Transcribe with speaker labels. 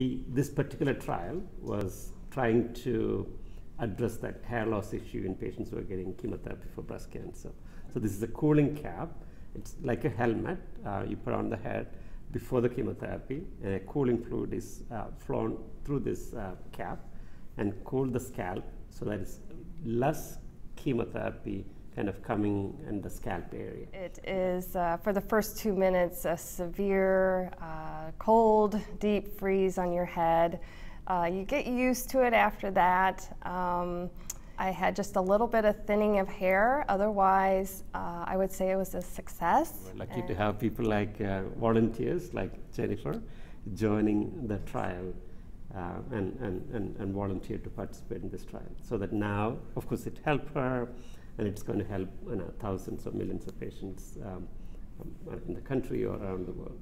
Speaker 1: This particular trial was trying to address that hair loss issue in patients who are getting chemotherapy for breast cancer. So this is a cooling cap. It's like a helmet uh, you put on the head before the chemotherapy, and a cooling fluid is uh, flown through this uh, cap and cool the scalp so that it's less chemotherapy kind of coming in the scalp area.
Speaker 2: It is, uh, for the first two minutes, a severe, uh, cold, deep freeze on your head. Uh, you get used to it after that. Um, I had just a little bit of thinning of hair. Otherwise, uh, I would say it was a success.
Speaker 1: We're lucky to have people like uh, volunteers, like Jennifer, joining the trial. Uh, and, and, and, and volunteer to participate in this trial. So that now, of course, it helped her, and it's going to help you know, thousands or millions of patients um, um, in the country or around the world.